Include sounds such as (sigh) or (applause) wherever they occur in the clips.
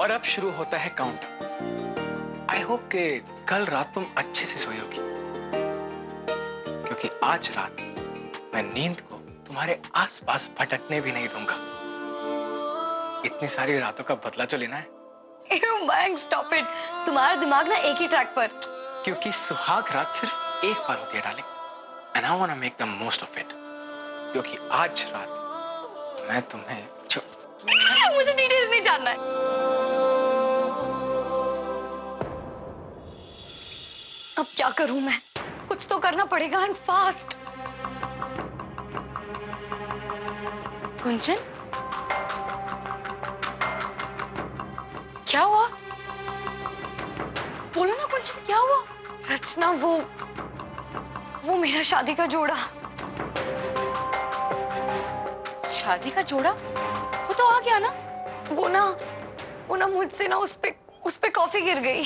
और अब शुरू होता है काउंट आई होप कि कल रात तुम अच्छे से सोई होगी क्योंकि आज रात मैं नींद को तुम्हारे आसपास भटकने भी नहीं दूँगा। इतनी सारी रातों का बदला जो लेना है। स्टॉप इट तुम्हारा दिमाग ना एक ही ट्रैक पर। क्योंकि सुहाग रात सिर्फ़ एक बार होती है डाले and I want to make the most of it क्योंकि आज रात मैं तुम्हें मुझे डिटेल्स नहीं जानना है। अब क्या करूँ मैं? कुछ तो करना पड़ेगा एंड फास्ट कुंचन? क्या हुआ? बोलो ना कुंचन, क्या हुआ? रचना वो वो मेरा शादी का जोड़ा। शादी का जोड़ा? वो तो आ गया ना। वो ना वो ना मुझसे ना उस पे, उस पर कॉफ़ी गिर गई।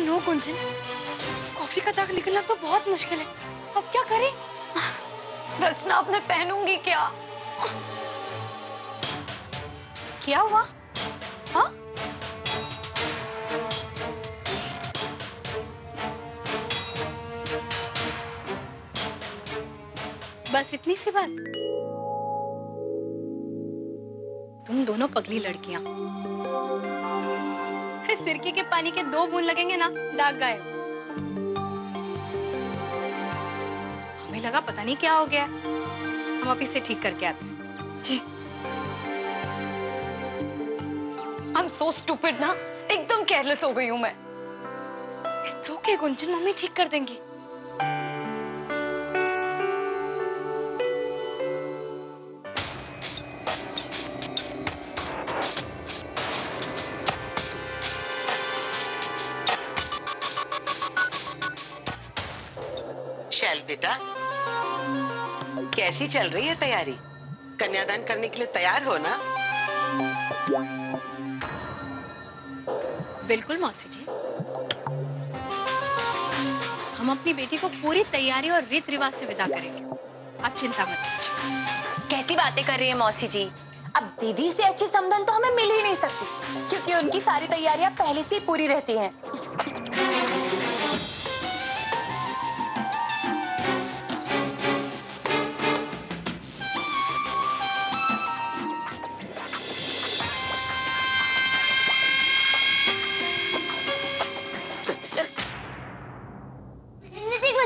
नो कुंजन कॉफ़ी का दाग निकलना तो बहुत मुश्किल है। अब क्या करें? रचना अब मैं पहनूँगी क्या? क्या हुआ? हाँ? बस इतनी सी बात। तुम दोनों पगली लड़कियाँ। अरे सिरके के पानी के दो बूंद लगेंगे ना, दाग गायब। हमें लगा पता नहीं क्या हो गया। हम अभी इसे ठीक करके आते हैं। जी। आई एम सो ना। एकदम केयरलेस हो गई हूँ मैं। इट्स गुंजन। मम्मी ठीक कर देंगी। कैसी चल रही है तैयारी। कन्यादान करने के लिए तैयार हो ना? बिल्कुल मौसी जी। हम अपनी बेटी को पूरी तैयारी और रीत रिवाज से विदा करेंगे। आप चिंता मत कीजिए। कैसी बातें कर रही है मौसी जी? अब दीदी से अच्छे संबंध तो हमें मिल ही नहीं सकती क्योंकि उनकी सारी तैयारियाँ पहले से ही पूरी रहती हैं।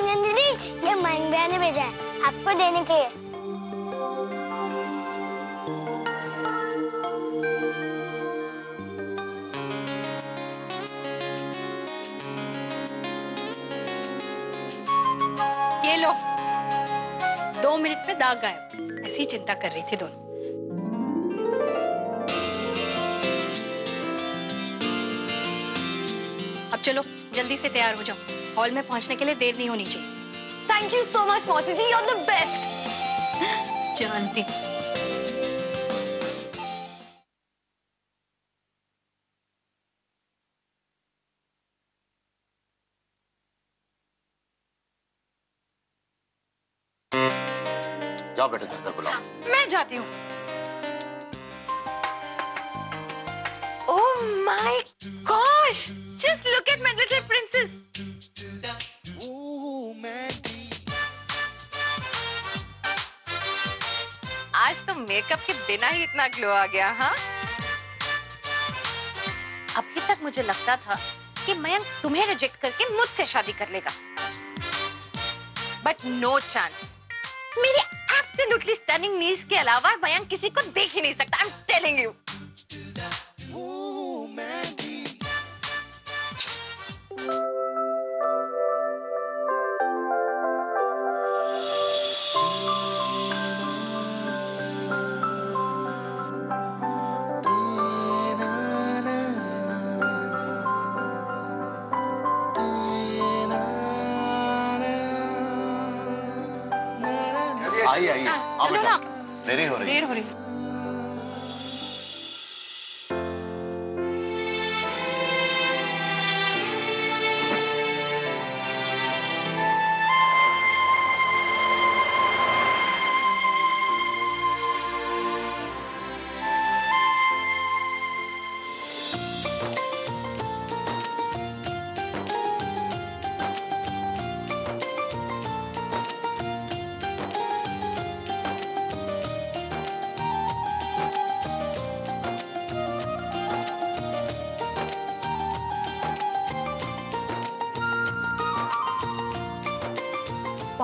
कुंजन दीदी ये मयंक भैया ने भेजा है। आपको देने के लिए। ये लो। दो मिनट में दाग गायब। ऐसी चिंता कर रही थी दोनों। अब चलो, जल्दी से तैयार हो जाओ। हॉल में पहुँचने के लिए देर नहीं होनी चाहिए। थैंक यू सो मच मौसी जी यू द बेस्ट जानती हूँ। जाओ बेटे अंदर बुलाओ। मैं जाती हूँ। ओह my gosh just look at my little princess आज तो मेकअप के बिना ही इतना ग्लो आ गया हाँ? अभी तक मुझे लगता था कि मयंक तुम्हें रिजेक्ट करके मुझसे शादी कर लेगा। बट नो चांस मेरे एब्सोल्युटली स्टनिंग नीज के अलावा मयंक किसी को देख ही नहीं सकता आई एम टेलिंग यू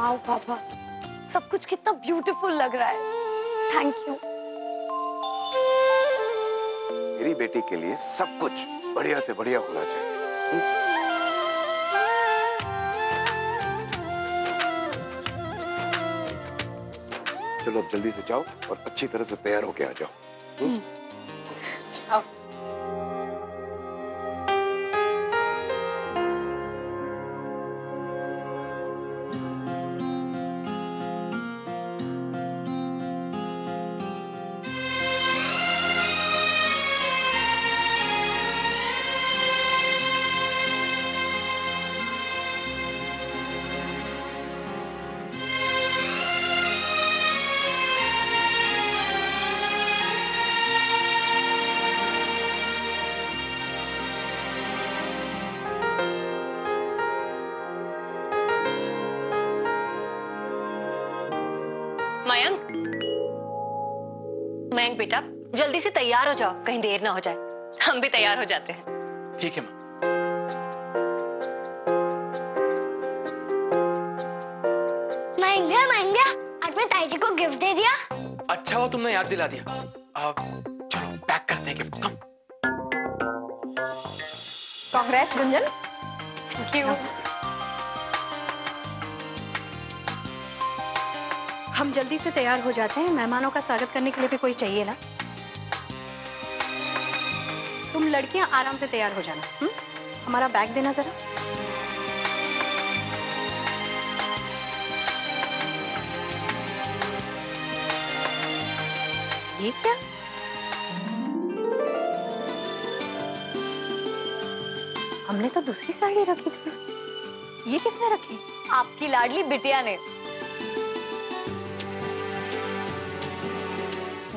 वाह पापा सब कुछ कितना ब्यूटीफुल लग रहा है। थैंक यू मेरी बेटी के लिए सब कुछ बढ़िया से बढ़िया होना चाहिए। चलो अब जल्दी से जाओ और अच्छी तरह से तैयार होके आ जाओ। बेटा जल्दी से तैयार हो जाओ कहीं देर ना हो जाए। हम भी तैयार हो जाते हैं। ठीक है माँ। महँगा महँगा आज मैं ताई जी को गिफ्ट दे दिया। अच्छा हुआ तुमने याद दिला दिया। अब चलो पैक करते हैं gift cum congrats Gunjan. Thank you हम जल्दी से तैयार हो जाते हैं। मेहमानों का स्वागत करने के लिए भी कोई चाहिए ना? तुम लड़कियाँ आराम से तैयार हो जाना हुँ? हमारा बैग देना जरा। ये क्या? हमने तो दूसरी साड़ी रखी थी। ये किसने रखी? आपकी लाडली बिटिया ने।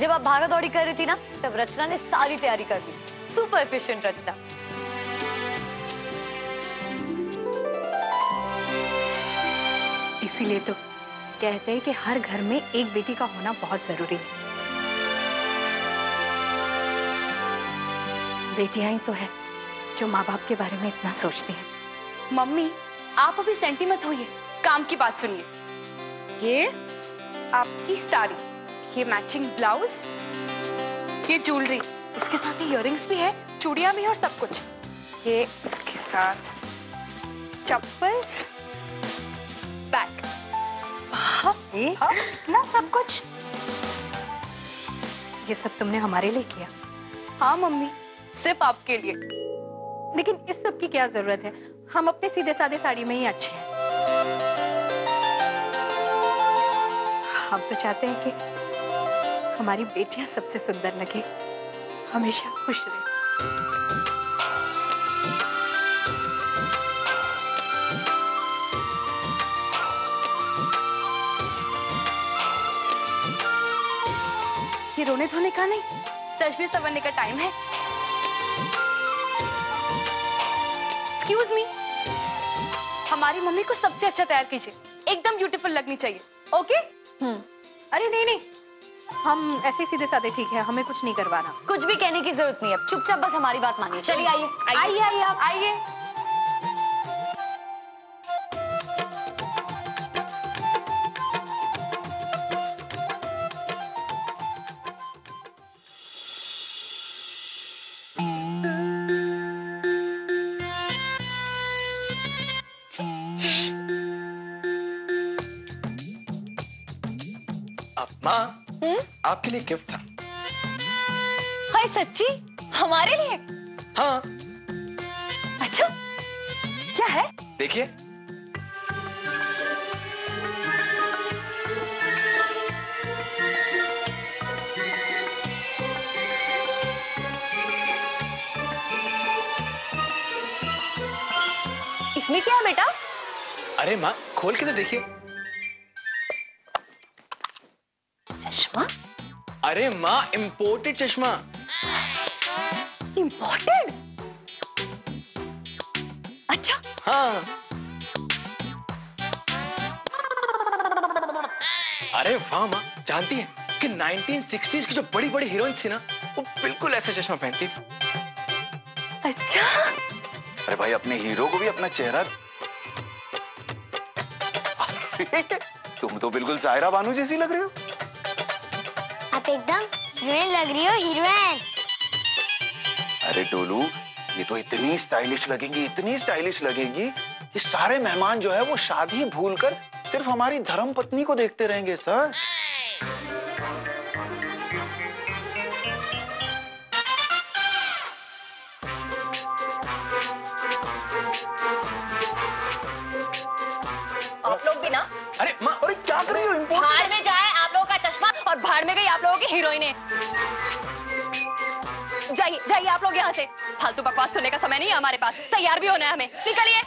जब आप भागा दौड़ी कर रही थी ना तब रचना ने सारी तैयारी कर ली सुपर एफिशिएंट रचना। इसीलिए तो कहते हैं कि हर घर में एक बेटी का होना बहुत ज़रूरी है। बेटियाँ ही तो है जो माँ बाप के बारे में इतना सोचती हैं। मम्मी आप अभी सेंटी मत होइए काम की बात सुनिए। ये आपकी साड़ी ये मैचिंग ब्लाउज ये ज्वेलरी इसके साथ ही इयररिंग्स भी है चूड़िया भी है और सब कुछ। ये इसके साथ चप्पल बैग इतना सब कुछ। ये सब तुमने हमारे लिए किया। हाँ मम्मी सिर्फ़ आपके लिए। लेकिन इस सब की क्या ज़रूरत है? हम अपने सीधे साधे साड़ी में ही अच्छे हैं। हम तो चाहते हैं कि हमारी बेटियाँ सबसे सुंदर लगे। हमेशा खुश रहे। ये रोने धोने का नहीं सजने संवरने का टाइम है। एक्सक्यूज मी हमारी मम्मी को सबसे अच्छा तैयार कीजिए। एकदम ब्यूटीफुल लगनी चाहिए ओके हम्म। अरे नहीं नहीं हम ऐसे सीधे साधे ठीक है हमें कुछ नहीं करवाना। कुछ भी कहने की ज़रूरत नहीं है। चुपचाप बस हमारी बात मानिए। चलिए आइए। आइए। आइए आप। आइए। आपके लिए गिफ्ट था। हाय सच्ची हमारे लिए? हाँ। अच्छा क्या है? देखिए। इसमें क्या है बेटा? अरे माँ खोल के तो देखिए। अरे माँ इम्पोर्टेड चश्मा। इम्पोर्टेड अच्छा। हाँ। अरे वाह माँ जानती है कि 1960s की जो बड़ी बड़ी हीरोइन थी ना वो बिल्कुल ऐसे चश्मा पहनती थी। अच्छा। अरे भाई अपने हीरो को भी अपना चेहरा (laughs) तुम तो बिल्कुल सायरा बानू जैसी लग रही हो। आप एकदम हीरोइन लग रही हो हीरोइन अरे डोलू, ये तो इतनी स्टाइलिश लगेंगी, इतनी स्टाइलिश लगेगी कि सारे मेहमान जो है वो शादी भूलकर सिर्फ़ हमारी धर्म पत्नी को देखते रहेंगे, सर। हीरोइने जाइए जाइए आप लोग यहाँ से। फालतू बकवास सुनने का समय नहीं है हमारे पास। तैयार भी होना है हमें। निकलिए।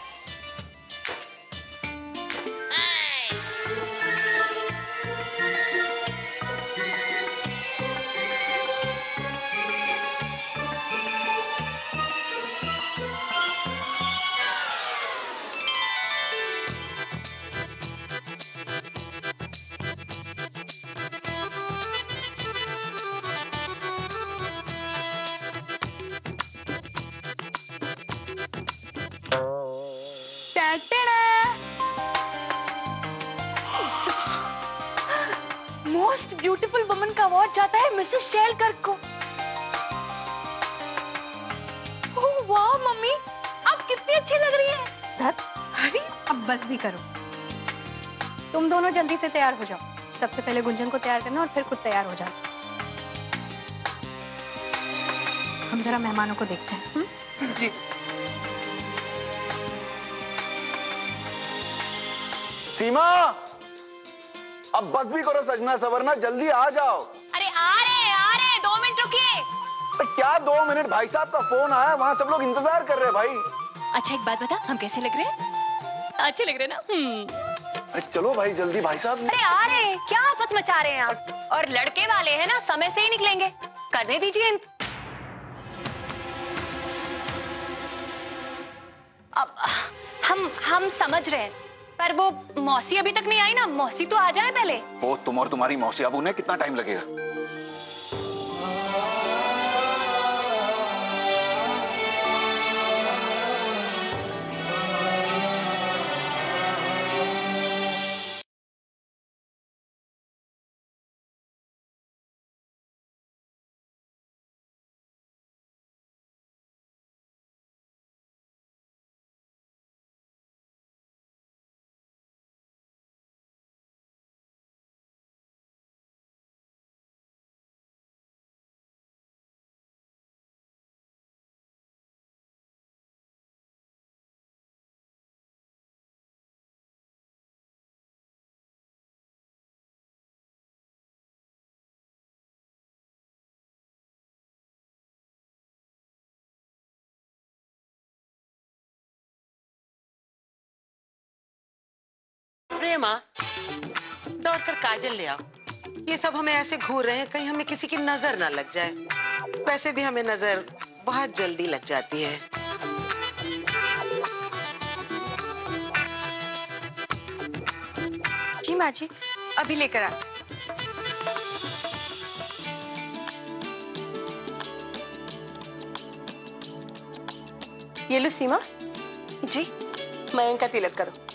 ब्यूटीफुल वुमन का अवार्ड जाता है मिसेस शेलकर को। वाह मम्मी आप कितनी अच्छी लग रही है। धत अरे अब बस भी करो। तुम दोनों जल्दी से तैयार हो जाओ। सबसे पहले गुंजन को तैयार करना और फिर खुद तैयार हो जाओ। हम जरा मेहमानों को देखते हैं हुँ? जी। सीमा! अब बस भी करो सजना सवरना जल्दी आ जाओ। अरे आ रहे आ रहे दो मिनट रुकिए। अरे क्या दो मिनट? भाई साहब का फ़ोन आया वहाँ सब लोग इंतज़ार कर रहे हैं भाई। अच्छा एक बात बता हम कैसे लग रहे हैं? अच्छे लग रहे ना? हम्म। अरे चलो भाई जल्दी भाई साहब। अरे आ रहे हैं क्या आफत मचा रहे हैं आप? और लड़के वाले हैं ना समय से ही निकलेंगे। करने दीजिए अब हम हम समझ रहे हैं। पर वो मौसी अभी तक नहीं आई ना? मौसी तो आ जाए पहले। वो तुम और तुम्हारी मौसी अब उन्हें कितना टाइम लगेगा? प्रेमा, दौड़कर काजल ले आओ। ये सब हमें ऐसे घूर रहे हैं, कहीं हमें किसी की नज़र ना लग जाए। वैसे भी हमें नज़र बहुत जल्दी लग जाती है। जी माँ जी अभी लेकर आ। ये लो सीमा। जी मयंक का तिलक करो।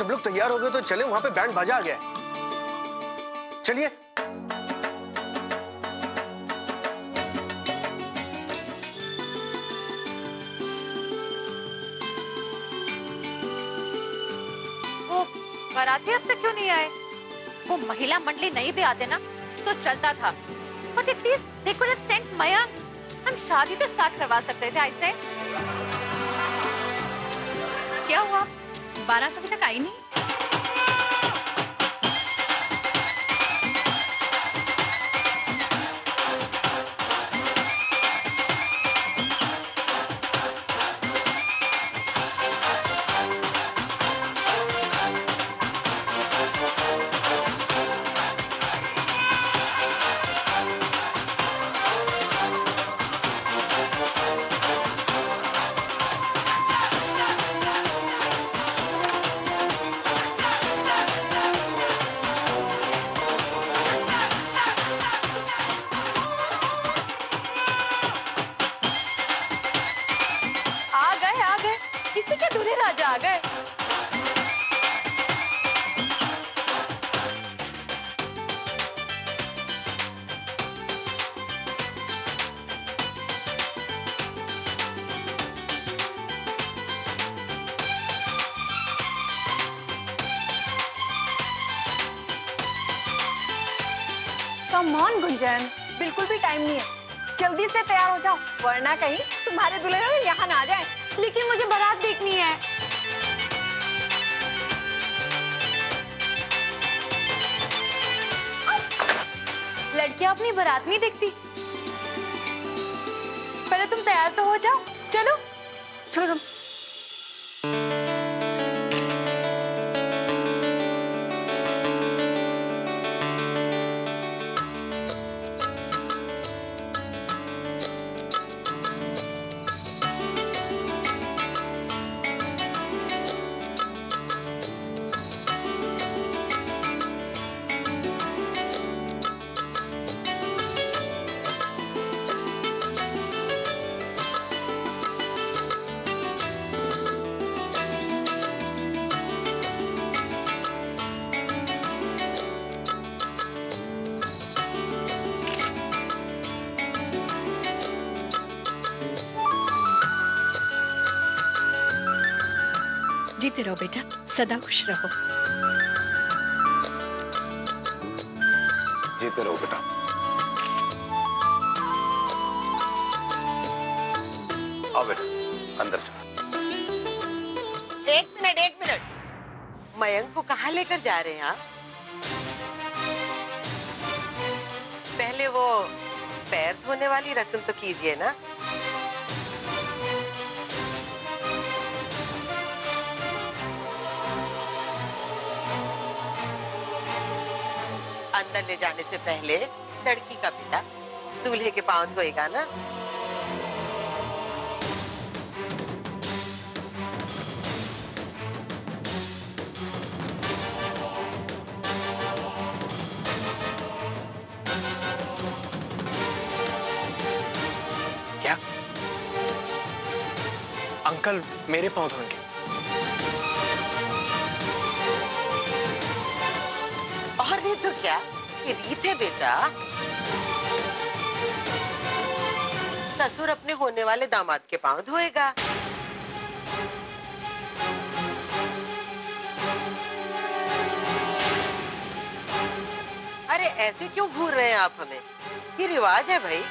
सब लोग तैयार हो गए तो चले, वहाँ पे बैंड बाजा आ गया चलिए। वो बाराती अब तक क्यों नहीं आए? वो महिला मंडली नहीं भी आते ना तो चलता था। But at least they sent Mayank हम शादी तो साथ करवा सकते थे ऐसे क्या हुआ? बारात अभी तक आई नहीं। कम ऑन गुंजन बिल्कुल भी टाइम नहीं है। जल्दी से तैयार हो जाओ, वरना कहीं तुम्हारे दुल्हन यहाँ ना आ जाए। लेकिन मुझे बारात देखनी है। लड़कियाँ अपनी बारात नहीं देखती। पहले तुम तैयार तो हो जाओ। चलो। चलो सदा खुश रहो। जीते रहो बेटा। आओ बेटा अंदर चलो। एक मिनट एक मिनट। मयंक को कहाँ लेकर जा रहे हैं आप पहले वो पैर धोने वाली रस्म तो कीजिए ना। अंदर ले जाने से पहले लड़की का पिता दूल्हे के पाँव धोएगा ना? क्या? अंकल मेरे पाँव धोएँगे। और नहीं तो क्या? ये रीत है बेटा। ससुर अपने होने वाले दामाद के पाँव धोएगा। अरे, ऐसे क्यों घूर रहे हैं आप हमें? ये रिवाज है भाई।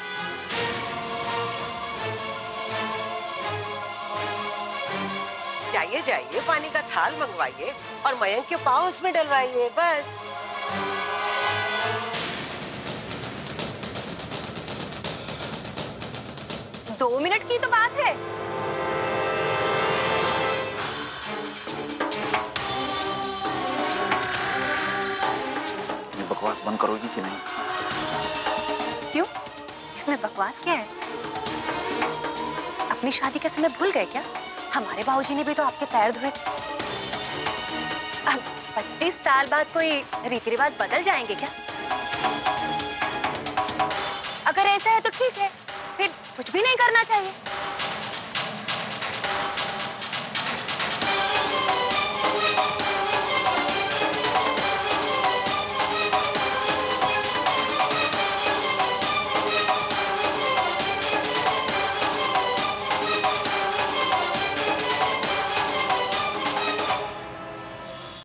जाइए जाइए, पानी का थाल मंगवाइए और मयंक के पाँव उसमें डलवाइए, बस। दो मिनट की तो बात है। ये बकवास बंद करोगी कि नहीं? क्यों? इसमें बकवास क्या है? अपनी शादी के समय भूल गए क्या? हमारे बाबूजी ने भी तो आपके पैर धोए। अब 25 साल बाद कोई रीति रिवाज बदल जाएँगे क्या? अगर ऐसा है तो ठीक है। कुछ भी नहीं करना चाहिए।